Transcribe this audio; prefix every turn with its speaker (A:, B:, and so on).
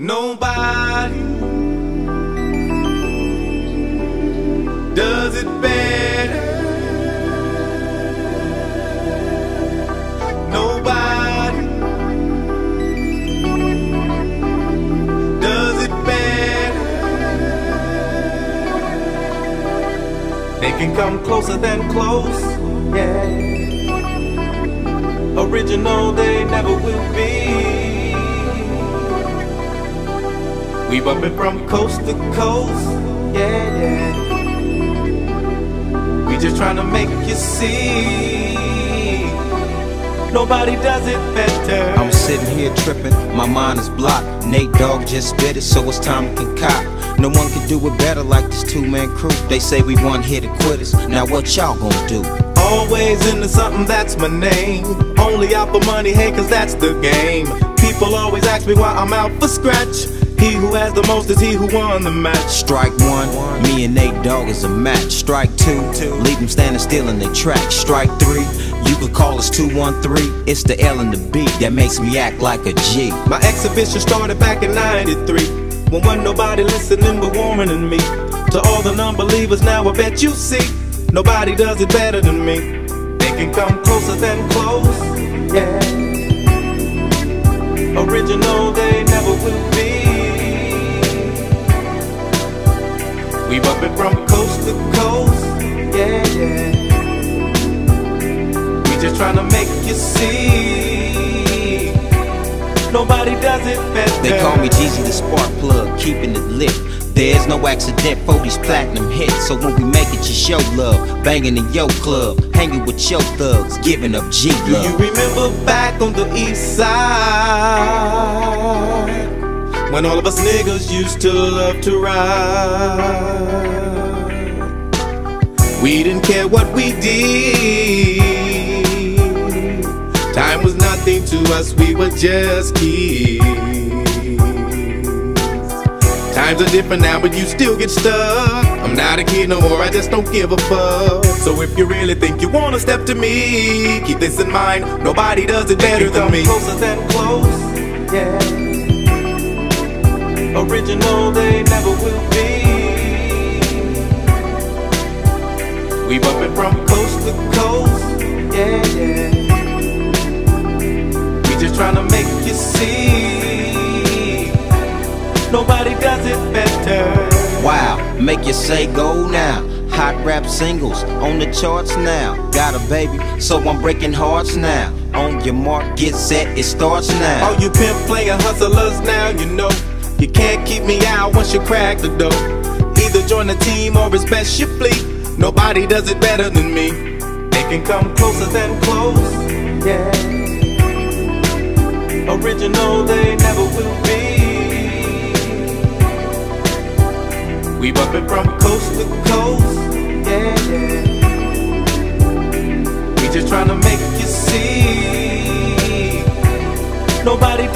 A: Nobody does it better. Nobody does it better. They can come closer than close, yeah. Original, they never will be. We bumpin' from coast to coast, yeah, yeah. We just tryna make you see. Nobody does it better.
B: I'm sitting here tripping, my mind is blocked. Nate Dogg just spit it, so it's time to concoct. No one can do it better like this two man crew. They say we one hit quitters. Now what y'all gonna do?
A: Always into something, that's my name. Only out for money, hey, cause that's the game. People always ask me why I'm out for scratch. He who has the most is he who won the match.
B: Strike one, me and Nate Dogg is a match. Strike two, leave them standing still in their track. Strike three, you could call us 213. It's the L and the B that makes me act like a G.
A: My exhibition started back in 93. When wasn't nobody listening but than me. To all the non-believers now I bet you see. Nobody does it better than me. They can come closer than close. Yeah. Original they never will be. From coast to coast, yeah, yeah. We just tryna make you see. Nobody does it better.
B: They call me Jeezy the spark plug, keeping it lit. There's no accident for these platinum hits. So when we make it, you show love. Banging in your club, hanging with your thugs, giving up G love.
A: Do you remember back on the east side? When all of us niggas used to love to ride. We didn't care what we did. Time was nothing to us, we were just kids. Times are different now, but you still get stuck. I'm not a kid no more, I just don't give a fuck. So if you really think you wanna step to me, keep this in mind. Nobody does it better than me. Closer than close, yeah. Original, they never will be. Just tryna make you see. Nobody does it better.
B: Wow, make you say go now. Hot rap singles on the charts now. Got a baby, so I'm breaking hearts now. On your mark, get set, it starts now.
A: All you pimp player hustlers now, you know. You can't keep me out once you crack the door. Either join the team or it's best you flee. Nobody does it better than me. They can come closer than close, yeah original they never will be. We bumpin' from coast to coast,
C: yeah, yeah.
A: We just tryna make you see. Nobody